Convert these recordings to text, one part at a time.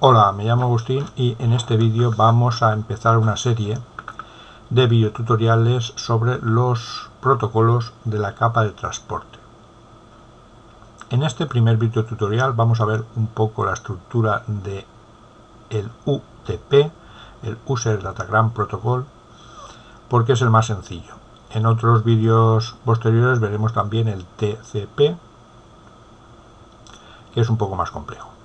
Hola, me llamo Agustín y en este vídeo vamos a empezar una serie de videotutoriales sobre los protocolos de la capa de transporte. En este primer videotutorial vamos a ver un poco la estructura de el UTP, el User Datagram Protocol, porque es el más sencillo. En otros vídeos posteriores veremos también el TCP, que es un poco más complejo.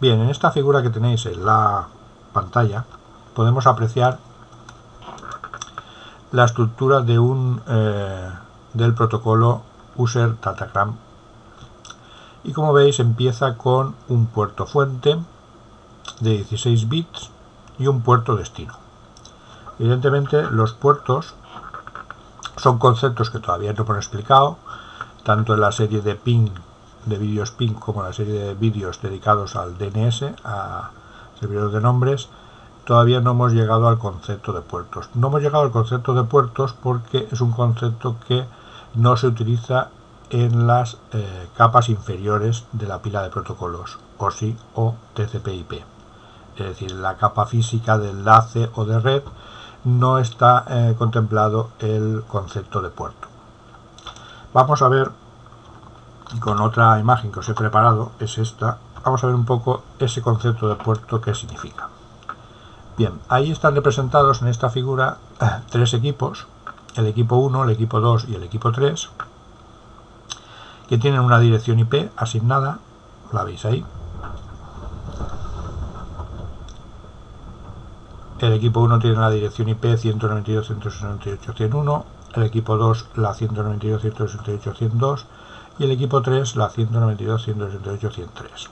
Bien, en esta figura que tenéis en la pantalla podemos apreciar la estructura de un eh, del protocolo user datagram. Y como veis empieza con un puerto fuente de 16 bits y un puerto destino. Evidentemente los puertos son conceptos que todavía no hemos explicado tanto en la serie de ping de vídeos PIN como la serie de vídeos dedicados al DNS, a servidores de nombres, todavía no hemos llegado al concepto de puertos. No hemos llegado al concepto de puertos porque es un concepto que no se utiliza en las eh, capas inferiores de la pila de protocolos, OSI o TCP/IP. Es decir, la capa física de enlace o de red no está eh, contemplado el concepto de puerto. Vamos a ver y con otra imagen que os he preparado, es esta, vamos a ver un poco ese concepto de puerto que significa. Bien, ahí están representados en esta figura tres equipos, el equipo 1, el equipo 2 y el equipo 3, que tienen una dirección IP asignada, la veis ahí. El equipo 1 tiene la dirección IP 192.168.101, el equipo 2 la 192.168.102 y el equipo 3 la 192.168.103.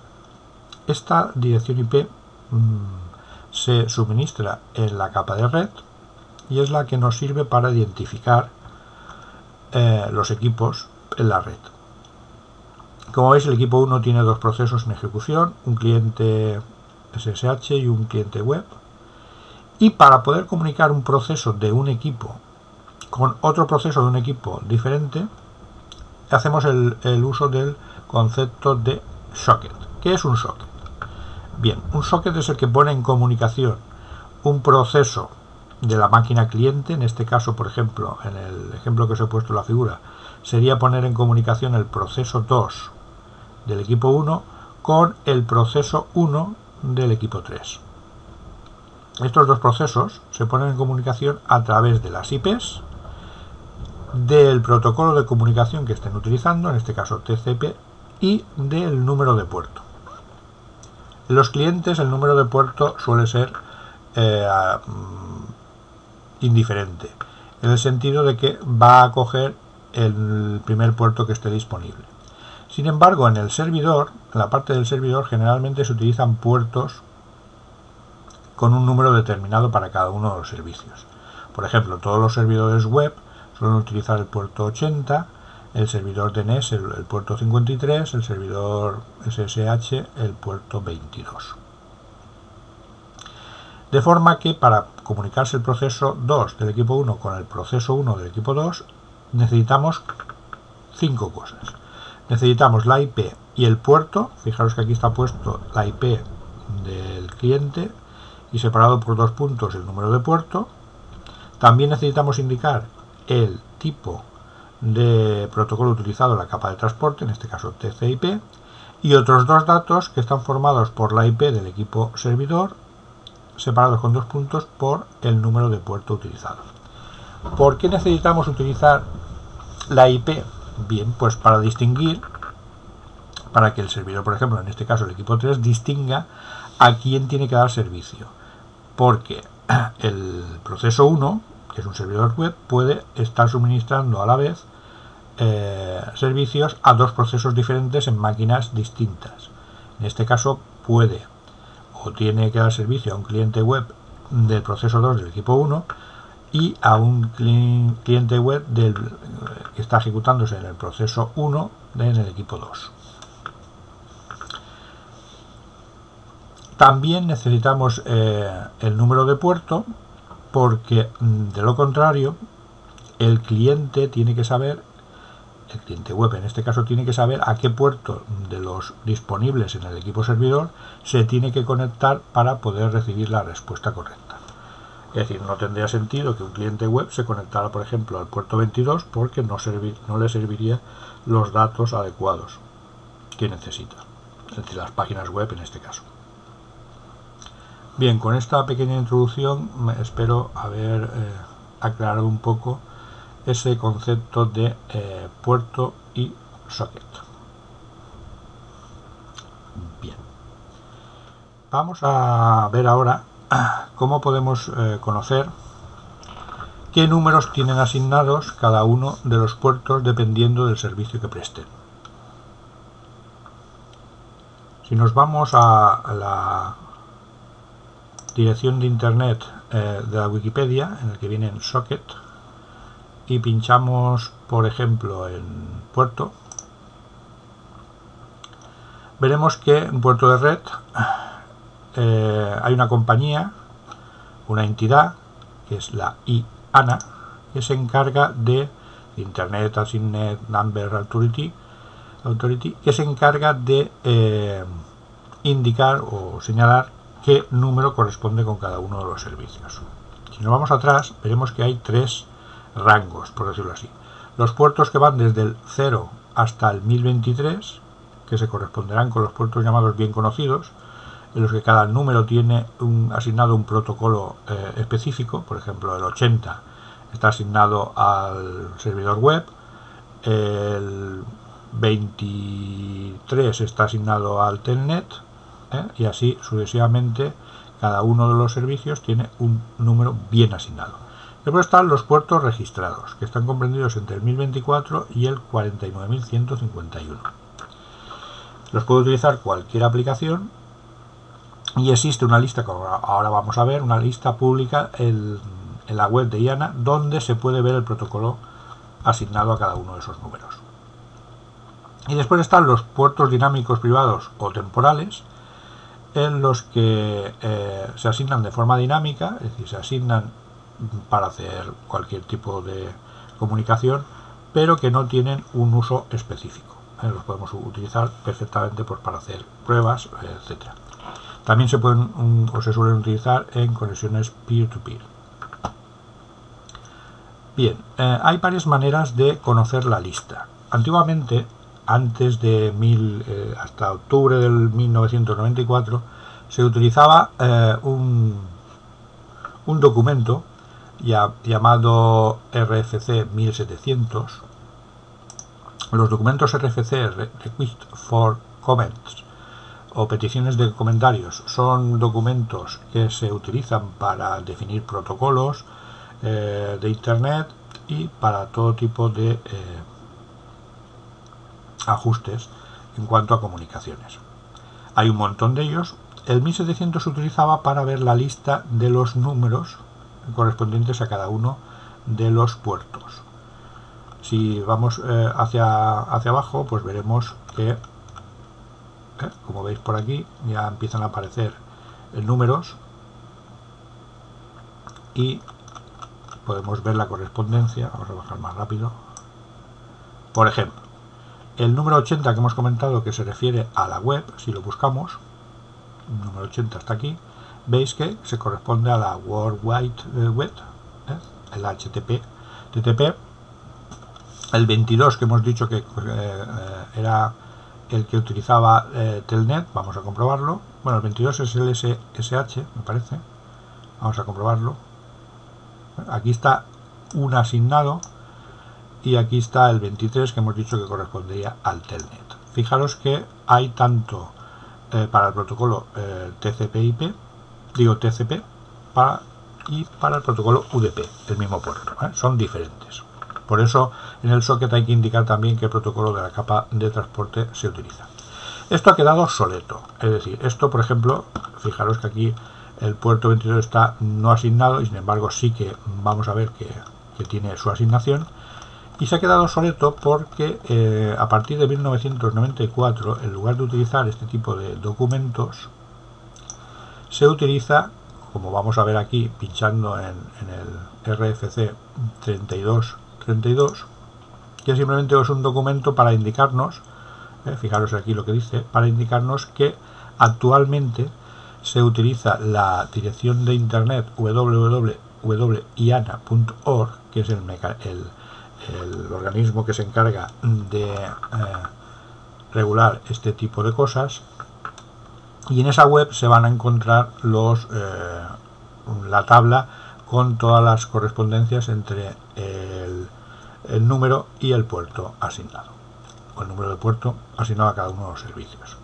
Esta dirección IP mm, se suministra en la capa de red y es la que nos sirve para identificar eh, los equipos en la red. Como veis el equipo 1 tiene dos procesos en ejecución, un cliente SSH y un cliente web. Y para poder comunicar un proceso de un equipo con otro proceso de un equipo diferente, hacemos el, uso del concepto de socket. ¿Qué es un socket? Bien, un socket es el que pone en comunicación un proceso de la máquina cliente, en este caso, por ejemplo, en el ejemplo que os he puesto en la figura, sería poner en comunicación el proceso 2 del equipo 1 con el proceso 1 del equipo 3. Estos dos procesos se ponen en comunicación a través de las IPs del protocolo de comunicación que estén utilizando, en este caso TCP, y del número de puerto. En los clientes el número de puerto suele ser eh, mm, indiferente, en el sentido de que va a coger el primer puerto que esté disponible. Sin embargo, en el servidor, en la parte del servidor, generalmente se utilizan puertos con un número determinado para cada uno de los servicios. Por ejemplo, todos los servidores web suelen utilizar el puerto 80, el servidor DNS el, el puerto 53, el servidor SSH el puerto 22. De forma que para comunicarse el proceso 2 del equipo 1 con el proceso 1 del equipo 2 necesitamos cinco cosas. Necesitamos la IP y el puerto, fijaros que aquí está puesto la IP del cliente y separado por dos puntos el número de puerto. También necesitamos indicar el tipo de protocolo utilizado en la capa de transporte, en este caso TCP, y otros dos datos que están formados por la IP del equipo servidor, separados con dos puntos por el número de puerto utilizado. ¿Por qué necesitamos utilizar la IP? Bien, pues para distinguir, para que el servidor, por ejemplo, en este caso el equipo 3, distinga a quién tiene que dar servicio. Porque el proceso 1 que es un servidor web, puede estar suministrando a la vez eh, servicios a dos procesos diferentes en máquinas distintas. En este caso puede o tiene que dar servicio a un cliente web del proceso 2 del equipo 1 y a un cliente web del, que está ejecutándose en el proceso 1 en el equipo 2. También necesitamos eh, el número de puerto porque mm, de lo contrario el cliente tiene que saber el cliente web en este caso tiene que saber a qué puerto de los disponibles en el equipo servidor se tiene que conectar para poder recibir la respuesta correcta. Es decir, no tendría sentido que un cliente web se conectara, por ejemplo, al puerto 22 porque no, no le serviría los datos adecuados que necesita. Es decir, las páginas web en este caso. Bien, con esta pequeña introducción espero haber eh, aclarado un poco ese concepto de eh, puerto y socket. Bien. Vamos a ver ahora cómo podemos eh, conocer qué números tienen asignados cada uno de los puertos dependiendo del servicio que presten. Si nos vamos a la dirección de internet eh, de la Wikipedia, en el que viene el socket, y pinchamos, por ejemplo, en puerto, veremos que en puerto de red eh, hay una compañía, una entidad, que es la IANA, que se encarga de Internet Assigned Number Authority, Authority que se encarga de eh, indicar o señalar qué número corresponde con cada uno de los servicios. Si nos vamos atrás, veremos que hay tres rangos, por decirlo así. Los puertos que van desde el 0 hasta el 1023, que se corresponderán con los puertos llamados bien conocidos, en los que cada número tiene un, asignado un protocolo eh, específico, por ejemplo el 80 está asignado al servidor web, el 23 está asignado al telnet, ¿eh? y así sucesivamente cada uno de los servicios tiene un número bien asignado. Después están los puertos registrados, que están comprendidos entre el 1024 y el 49151. Los puede utilizar cualquier aplicación y existe una lista, como ahora vamos a ver, una lista pública en la web de IANA donde se puede ver el protocolo asignado a cada uno de esos números. Y después están los puertos dinámicos privados o temporales, en los que eh, se asignan de forma dinámica, es decir, se asignan para hacer cualquier tipo de comunicación, pero que no tienen un uso específico. Eh, los podemos utilizar perfectamente pues, para hacer pruebas, etcétera. También se pueden o se suelen utilizar en conexiones peer-to-peer. Bien, eh, hay varias maneras de conocer la lista. Antiguamente antes de mil, eh, hasta octubre del 1994 se utilizaba eh, un, un, documento llamado RFC 1700 los documentos RFC Request for Comments o peticiones de comentarios son documentos que se utilizan para definir protocolos eh, de internet y para todo tipo de ajustes en cuanto a comunicaciones. Hay un montón de ellos. El 1700 se utilizaba para ver la lista de los números correspondientes a cada uno de los puertos. Si vamos eh, hacia, hacia abajo, pues veremos que, eh, como veis por aquí, ya empiezan a aparecer números y podemos ver la correspondencia. Vamos a bajar más rápido. Por ejemplo, el número 80 que hemos comentado que se refiere a la web, si lo buscamos, el número 80 está aquí, veis que se corresponde a la World Wide Web, ¿eh? el HTTP. TTP. El 22 que hemos dicho que eh, era el que utilizaba eh, Telnet, vamos a comprobarlo. Bueno, el 22 es el SSH, me parece. Vamos a comprobarlo. Aquí está un asignado y aquí está el 23 que hemos dicho que correspondería al telnet. Fijaros que hay tanto eh, para el protocolo eh, TCP/IP, digo TCP, y para el protocolo UDP, el mismo puerto. Son diferentes. Por eso en el socket hay que indicar también qué protocolo de la capa de transporte se utiliza. Esto ha quedado soleto, es decir, esto por ejemplo, fijaros que aquí el puerto 22 está no asignado y sin embargo sí que vamos a ver que tiene su asignación y se ha quedado obsoleto porque eh, a partir de 1994, en lugar de utilizar este tipo de documentos, se utiliza, como vamos a ver aquí, pinchando en, el RFC 3232, que simplemente es un documento para indicarnos, eh, fijaros aquí lo que dice, para indicarnos que actualmente se utiliza la dirección de internet www.iana.org, que es el, el, organismo que se encarga de eh, regular este tipo de cosas, y en esa web se van a encontrar los eh, la tabla con todas las correspondencias entre el, el número y el puerto asignado, o el número de puerto asignado a cada uno de los servicios.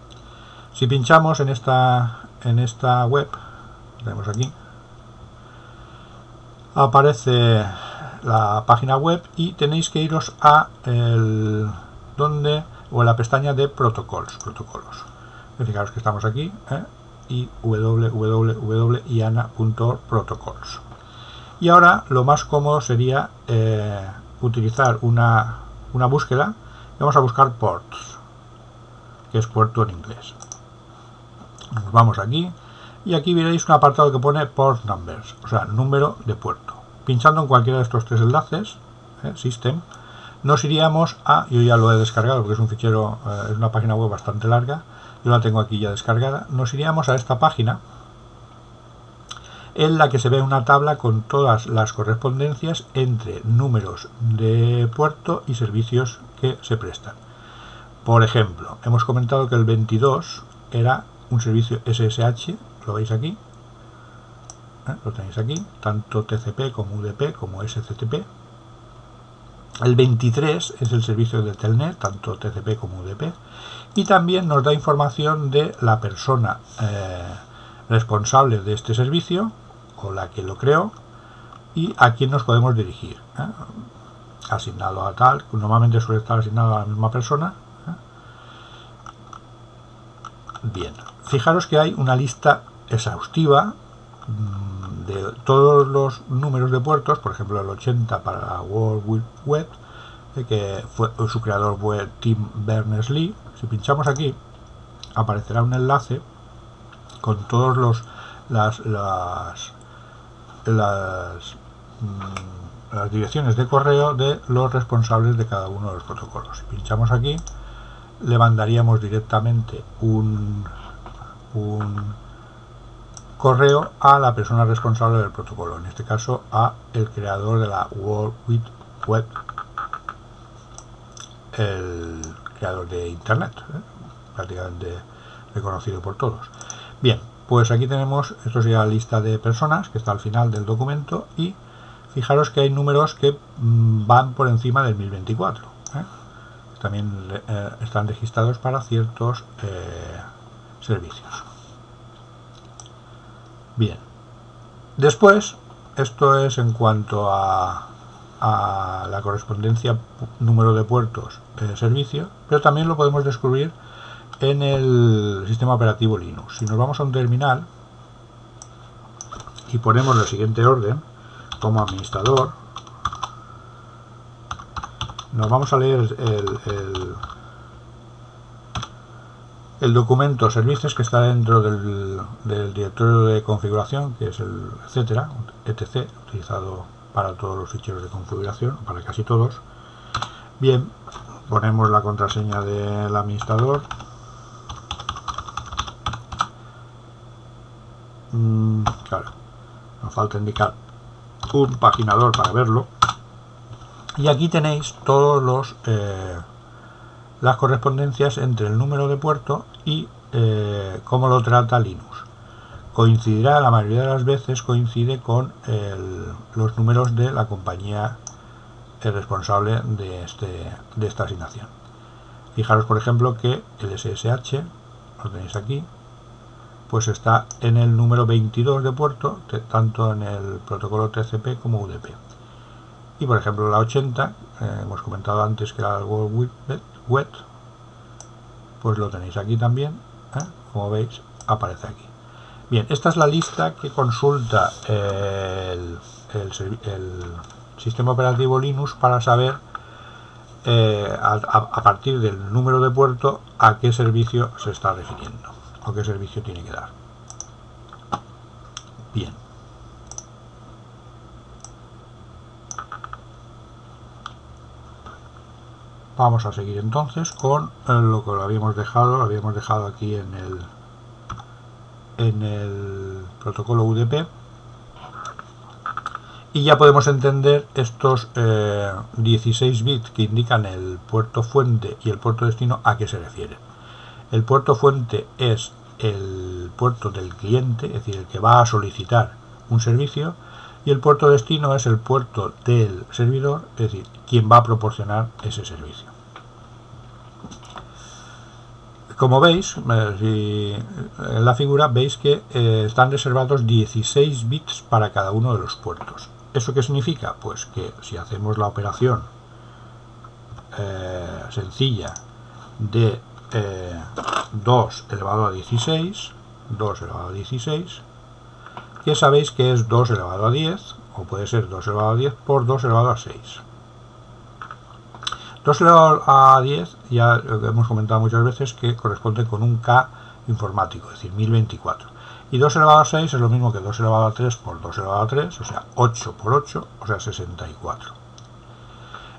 Si pinchamos en esta en esta web, tenemos aquí, aparece la página web y tenéis que iros a el donde o en la pestaña de protocolos, protocolos. Fijaros que estamos aquí ¿eh? y www.iana.org protocols. Y ahora lo más cómodo sería eh, utilizar una, una búsqueda. Vamos a buscar ports, que es puerto en inglés. Nos vamos aquí y aquí veréis un apartado que pone port numbers, o sea, número de puerto. Pinchando en cualquiera de estos tres enlaces, ¿eh? system, nos iríamos a, yo ya lo he descargado porque es un fichero, eh, es una página web bastante larga, yo la tengo aquí ya descargada, nos iríamos a esta página en la que se ve una tabla con todas las correspondencias entre números de puerto y servicios que se prestan. Por ejemplo, hemos comentado que el 22 era un servicio SSH, lo veis aquí, ¿eh? lo tenéis aquí, tanto TCP como UDP como SCTP. El 23 es el servicio de Telnet, tanto TCP como UDP. Y también nos da información de la persona eh, responsable de este servicio, o la que lo creó, y a quién nos podemos dirigir. ¿eh? Asignado a tal, normalmente suele estar asignado a la misma persona. Bien, fijaros que hay una lista exhaustiva de todos los números de puertos, por ejemplo el 80 para la World Wide Web, eh, que fue su creador fue Tim Berners-Lee. Si pinchamos aquí, aparecerá un enlace con todos los las las las, mm, las direcciones de correo de los responsables de cada uno de los protocolos. Si pinchamos aquí, le mandaríamos directamente un un correo a la persona responsable del protocolo, en este caso a el creador de la World Wide Web, el creador de Internet, ¿eh? prácticamente reconocido por todos. Bien, pues aquí tenemos, esto sería la lista de personas que está al final del documento y fijaros que hay números que mm, van por encima del 1024. ¿eh? También eh, están registrados para ciertos servicios. Bien. Después, esto es en cuanto a, a la correspondencia número de puertos de servicio, pero también lo podemos descubrir en el sistema operativo Linux. Si nos vamos a un terminal y ponemos el siguiente orden como administrador, nos vamos a leer el documento servicios que está dentro del, directorio de configuración, que es el etcétera, etc, utilizado para todos los ficheros de configuración, para casi todos. Bien, ponemos la contraseña del administrador. Mm, claro, nos falta indicar un paginador para verlo. Y aquí tenéis todos los eh, las correspondencias entre el número de puerto y eh, cómo lo trata Linux. Coincidirá, la mayoría de las veces coincide con los números de la compañía responsable de, este, de esta asignación. Fijaros, por ejemplo, que el SSH, lo tenéis aquí, pues está en el número 22 de puerto, tanto en el protocolo TCP como UDP. Y por ejemplo la 80, eh, hemos comentado antes que era el World Web, pues lo tenéis aquí también, ¿eh? como veis, aparece aquí. Bien, esta es la lista que consulta el, sistema operativo Linux para saber eh, a, partir del número de puerto a qué servicio se está refiriendo o qué servicio tiene que dar. Bien. Vamos a seguir entonces con eh, lo que lo habíamos dejado, lo habíamos dejado aquí en el en el protocolo UDP y ya podemos entender estos 16 eh, bits que indican el puerto fuente y el puerto destino a qué se refiere. El puerto fuente es el puerto del cliente, es decir, el que va a solicitar un servicio, y el puerto destino es el puerto del servidor, es decir, quien va a proporcionar ese servicio. Como veis, eh, en la figura veis que eh, están reservados 16 bits para cada uno de los puertos. ¿Eso qué significa? Pues que si hacemos la operación eh, sencilla de 2 elevado a 16, 2 elevado a 16, que sabéis que es 2 elevado a 10, o puede ser 2 elevado a 10 por 2 elevado a 6. 2 elevado a 10, ya hemos comentado muchas veces, que corresponde con un K informático, es decir, 1024. Y 2 elevado a 6 es lo mismo que 2 elevado a 3 por 2 elevado a 3, o sea, 8 por 8, o sea, 64.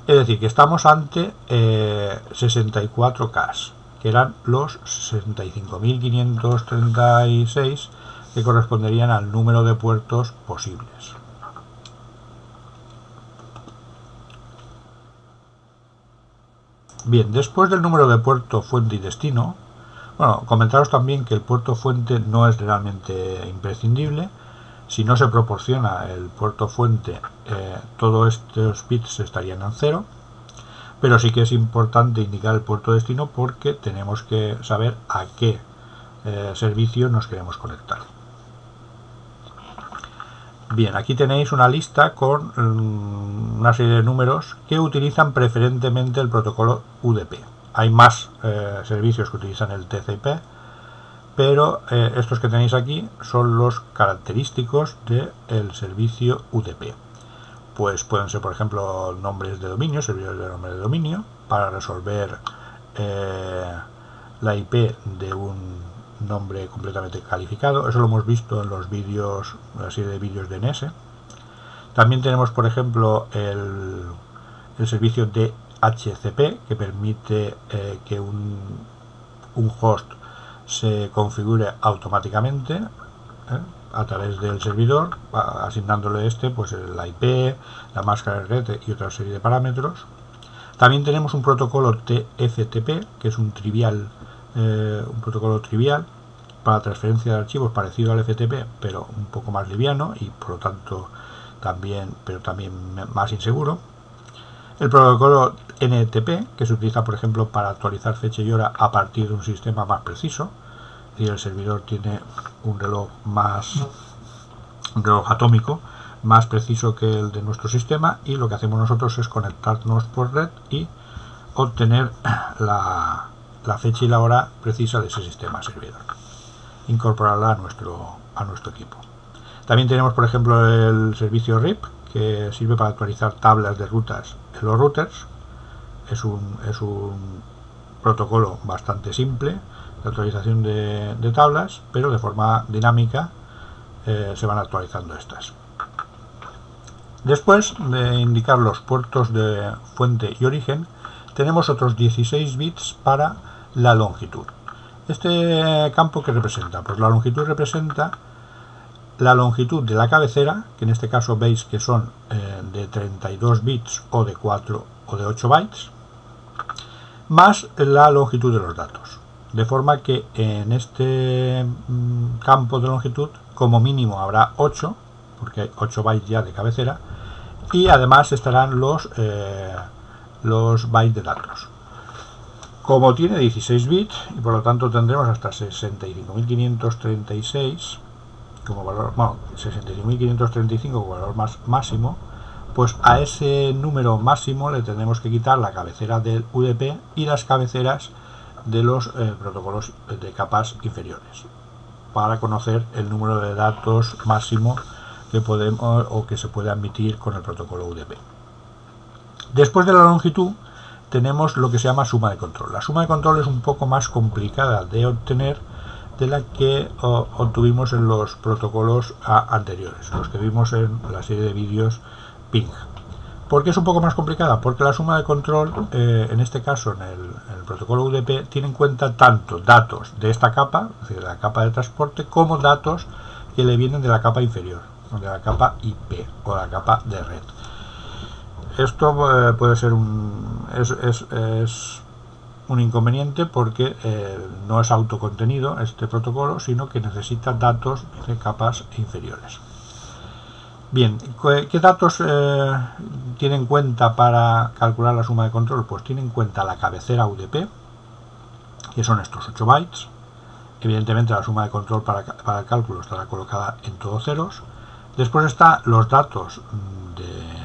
Es decir, que estamos ante eh, 64K, que eran los 65.536 que corresponderían al número de puertos posibles. Bien, después del número de puerto, fuente y destino, bueno, comentaros también que el puerto fuente no es realmente imprescindible. Si no se proporciona el puerto fuente, eh, todos estos bits estarían en cero. Pero sí que es importante indicar el puerto destino porque tenemos que saber a qué eh, servicio nos queremos conectar. Bien, aquí tenéis una lista con mm, una serie de números que utilizan preferentemente el protocolo UDP. Hay más eh, servicios que utilizan el TCP, pero eh, estos que tenéis aquí son los característicos del servicio UDP. Pues pueden ser, por ejemplo, nombres de dominio, servidores de nombre de dominio, para resolver eh, la IP de un nombre completamente calificado. Eso lo hemos visto en los vídeos, la serie de vídeos de NS. También tenemos, por ejemplo, el, el servicio de HCP que permite eh, que un, un, host se configure automáticamente ¿eh? a través del servidor, asignándole este, pues el IP, la máscara de red y otra serie de parámetros. También tenemos un protocolo TFTP, que es un trivial eh, un protocolo trivial para transferencia de archivos parecido al FTP pero un poco más liviano y por lo tanto también pero también más inseguro. El protocolo NTP que se utiliza por ejemplo para actualizar fecha y hora a partir de un sistema más preciso. Y el servidor tiene un reloj más un reloj atómico más preciso que el de nuestro sistema y lo que hacemos nosotros es conectarnos por red y obtener la, la fecha y la hora precisa de ese sistema servidor. Incorporarla a nuestro, a nuestro equipo. También tenemos, por ejemplo, el servicio RIP, que sirve para actualizar tablas de rutas en los routers. Es un, es un protocolo bastante simple de actualización de, tablas, pero de forma dinámica eh, se van actualizando estas. Después de indicar los puertos de fuente y origen, tenemos otros 16 bits para la longitud. Este campo que representa, pues la longitud representa la longitud de la cabecera, que en este caso veis que son eh, de 32 bits o de 4 o de 8 bytes, más la longitud de los datos. De forma que en este mm, campo de longitud, como mínimo habrá 8, porque hay 8 bytes ya de cabecera, y además estarán los, eh, los bytes de datos. Como tiene 16 bits y por lo tanto tendremos hasta 65.536 como valor, bueno, 65.535 como valor más, máximo, pues a ese número máximo le tendremos que quitar la cabecera del UDP y las cabeceras de los eh, protocolos de capas inferiores para conocer el número de datos máximo que podemos o que se puede admitir con el protocolo UDP. Después de la longitud tenemos lo que se llama suma de control. La suma de control es un poco más complicada de obtener de la que obtuvimos en los protocolos anteriores, los que vimos en la serie de vídeos PING. ¿Por qué es un poco más complicada? Porque la suma de control, eh, en este caso en el, protocolo UDP, tiene en cuenta tanto datos de esta capa, es decir, de la capa de transporte, como datos que le vienen de la capa inferior, de la capa IP o la capa de red. Esto eh, puede ser un, es, un inconveniente porque eh, no es autocontenido este protocolo, sino que necesita datos de capas inferiores. Bien, ¿qué datos eh, tiene en cuenta para calcular la suma de control? Pues tiene en cuenta la cabecera UDP, que son estos 8 bytes. Evidentemente la suma de control para, el cálculo estará colocada en todos ceros. Después están los datos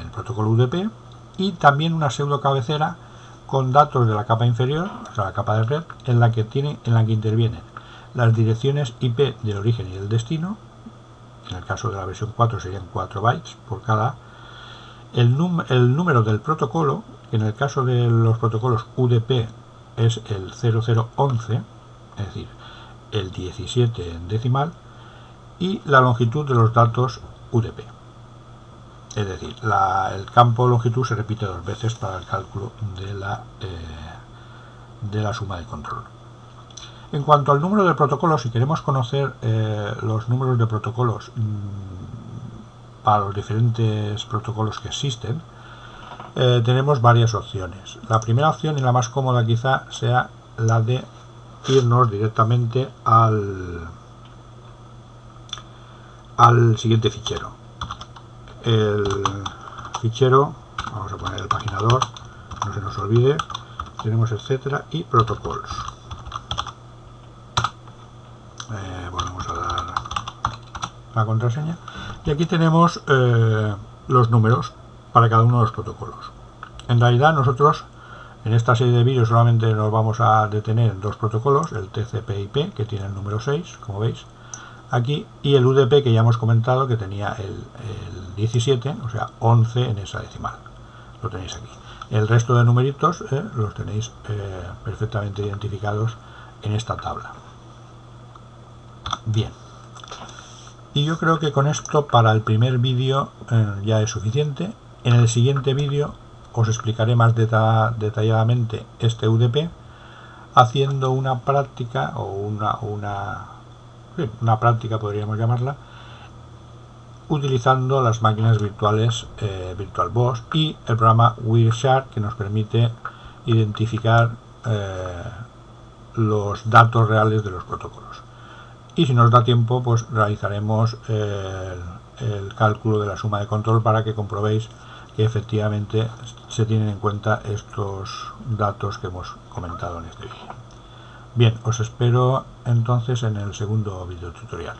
del protocolo UDP y también una pseudo cabecera con datos de la capa inferior, o sea, la capa de red, en la que, tiene, en la que intervienen las direcciones IP del origen y del destino, en el caso de la versión 4 serían 4 bytes por cada el, el número del protocolo en el caso de los protocolos UDP es el 0011 es decir el 17 en decimal y la longitud de los datos UDP es decir, el campo longitud se repite dos veces para el cálculo de la, eh, de la suma de control. En cuanto al número de protocolos, si queremos conocer eh, los números de protocolos mm, para los diferentes protocolos que existen, eh, tenemos varias opciones. La primera opción y la más cómoda quizá sea la de irnos directamente al, al siguiente fichero. El fichero, vamos a poner el paginador, no se nos olvide, tenemos etcétera y protocolos. Eh, volvemos a dar la contraseña y aquí tenemos eh, los números para cada uno de los protocolos en realidad nosotros en esta serie de vídeos solamente nos vamos a detener en dos protocolos el TCP/IP que tiene el número 6 como veis aquí y el UDP que ya hemos comentado que tenía el, 17 o sea 11 en esa decimal lo tenéis aquí el resto de numeritos eh, los tenéis perfectamente identificados en esta tabla Bien. Y yo creo que con esto para el primer vídeo eh, ya es suficiente. En el siguiente vídeo os explicaré más detalladamente este UDP haciendo una práctica o una, una, una práctica podríamos llamarla utilizando las máquinas virtuales eh, VirtualBox y el programa Wireshark que nos permite identificar eh, los datos reales de los protocolos y si nos da tiempo pues realizaremos el, cálculo de la suma de control para que comprobéis que efectivamente se tienen en cuenta estos datos que hemos comentado en este vídeo. Bien, os espero entonces en el segundo video tutorial.